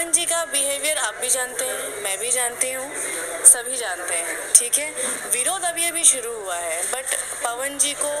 पवन जी का बिहेवियर आप भी जानते हैं, मैं भी जानती हूँ, सभी जानते हैं, ठीक है? विरोध अभी अभी शुरू हुआ है बट पवन जी को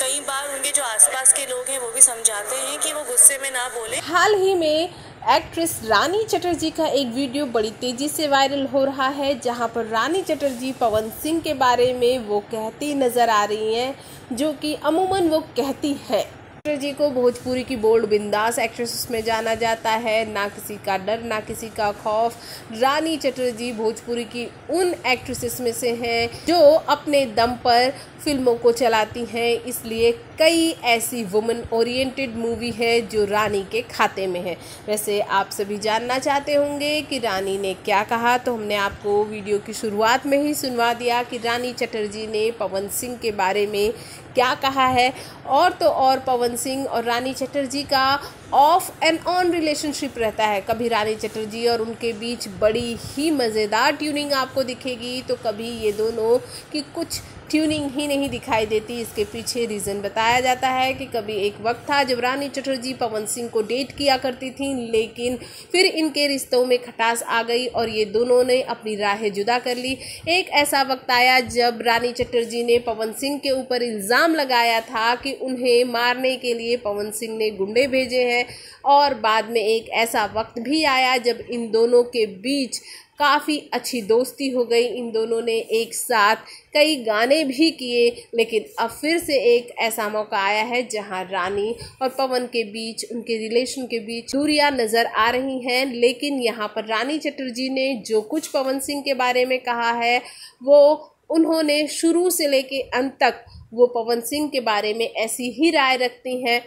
कई बार उनके जो आसपास के लोग हैं वो भी समझाते हैं कि वो गुस्से में ना बोले। हाल ही में एक्ट्रेस रानी चटर्जी का एक वीडियो बड़ी तेज़ी से वायरल हो रहा है, जहाँ पर रानी चटर्जी पवन सिंह के बारे में वो कहती नज़र आ रही हैं, जो कि अमूमन वो कहती है। चटर्जी को भोजपुरी की बोल्ड बिंदास एक्ट्रेस में जाना जाता है। ना किसी का डर, ना किसी का खौफ। रानी चटर्जी भोजपुरी की उन एक्ट्रेसेस में से हैं जो अपने दम पर फ़िल्मों को चलाती हैं। इसलिए कई ऐसी वुमेन ओरिएंटेड मूवी है जो रानी के खाते में है। वैसे आप सभी जानना चाहते होंगे कि रानी ने क्या कहा तो हमने आपको वीडियो की शुरुआत में ही सुनवा दिया कि रानी चटर्जी ने पवन सिंह के बारे में क्या कहा है। और तो और पवन सिंह और रानी चटर्जी का ऑफ़ एंड ऑन रिलेशनशिप रहता है। कभी रानी चटर्जी और उनके बीच बड़ी ही मज़ेदार ट्यूनिंग आपको दिखेगी तो कभी ये दोनों की कुछ ट्यूनिंग ही नहीं दिखाई देती। इसके पीछे रीज़न बताया जाता है कि कभी एक वक्त था जब रानी चटर्जी पवन सिंह को डेट किया करती थी, लेकिन फिर इनके रिश्तों में खटास आ गई और ये दोनों ने अपनी राहें जुदा कर ली। एक ऐसा वक्त आया जब रानी चटर्जी ने पवन सिंह के ऊपर इल्ज़ाम लगाया था कि उन्हें मारने के लिए पवन सिंह ने गुंडे भेजे हैं, और बाद में एक ऐसा वक्त भी आया जब इन दोनों के बीच काफ़ी अच्छी दोस्ती हो गई इन दोनों ने एक साथ। कई गाने भी किए, लेकिन अब फिर से एक ऐसा मौका आया है जहाँ रानी और पवन के बीच, उनके रिलेशन के बीच दूरियाँ नज़र आ रही हैं। लेकिन यहाँ पर रानी चटर्जी ने जो कुछ पवन सिंह के बारे में कहा है, वो उन्होंने शुरू से लेके अंत तक वो पवन सिंह के बारे में ऐसी ही राय रखती हैं।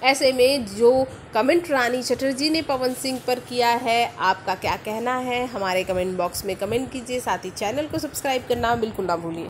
ऐसे में जो कमेंट रानी चटर्जी ने पवन सिंह पर किया है, आपका क्या कहना है? हमारे कमेंट बॉक्स में कमेंट कीजिए, साथ ही चैनल को सब्सक्राइब करना बिल्कुल ना भूलिए।